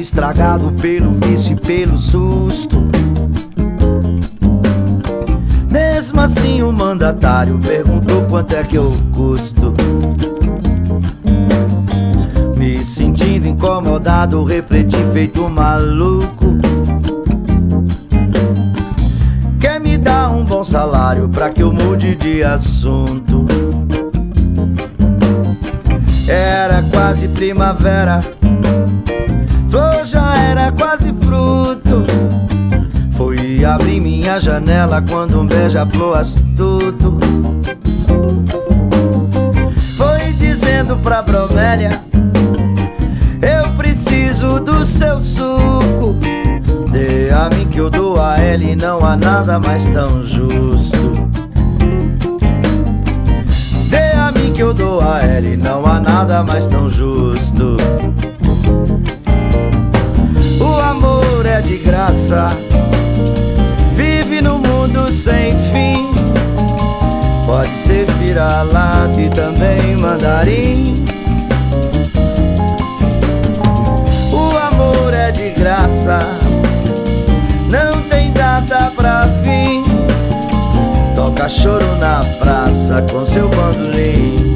estragado pelo vício e pelo susto. Mesmo assim, o mandatário perguntou quanto é que eu custo. Me sentindo incomodado, refleti feito maluco. Quer me dar um bom salário pra que eu mude de assunto? Era quase primavera, flor já era quase fruto. Fui abrir minha janela quando um beija-flor astuto. Foi dizendo pra bromélia Eu preciso do seu suco. Dê a mim que eu dou a ele Não há nada mais tão justo. Dê a mim que eu dou a ele Não há nada mais tão justo vive no mundo sem fim. Pode ser vira-lata e também mandarim. O amor é de graça, não tem data pra fim. Toca choro na praça com seu bandolim.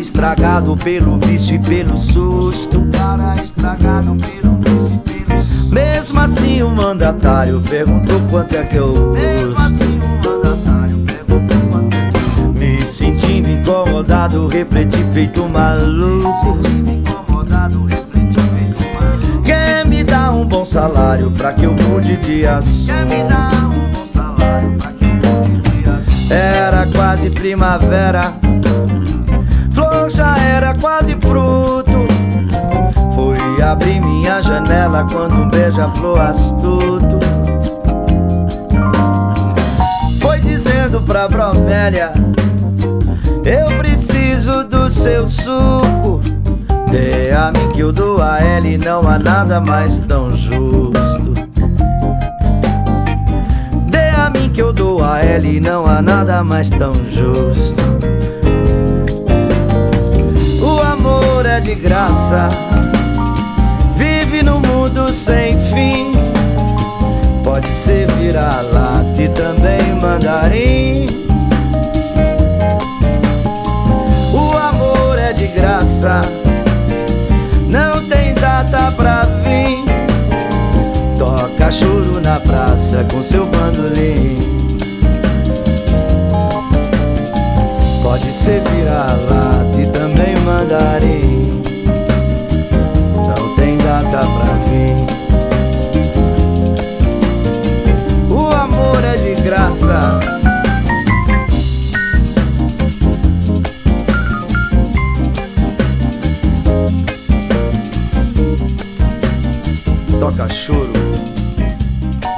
Estragado pelo vício e pelo susto. Cara estragado pelo vício e pelo susto. Mesmo assim o mandatário perguntou quanto é que eu custo. Mesmo assim o mandatário perguntou quanto é que eu Me sentindo incomodado, refleti feito maluco. Me incomodado, refleti feito maluco. Quer me dar um bom salário pra que eu mude de assunto? Quer me dar um bom salário pra que eu mude de assunto? Era quase primavera era quase fruto. Fui abrir minha janela quando um beija-flor astuto foi dizendo pra bromélia: Eu preciso do seu suco. Dê a mim que eu dou a ele, não há nada mais tão justo. Dê a mim que eu dou a ele, não há nada mais tão justo. De graça. Vive no mundo sem fim. Pode ser vira-lata e também mandarim. O amor é de graça. Não tem data pra vir. Toca choro na praça com seu bandolim. Pode ser vira-lata e também mandarim toca choro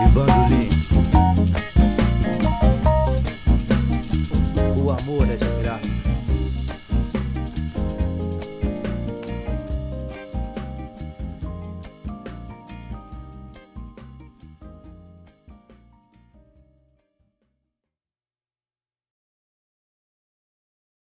e bandolim. O amor é de graça.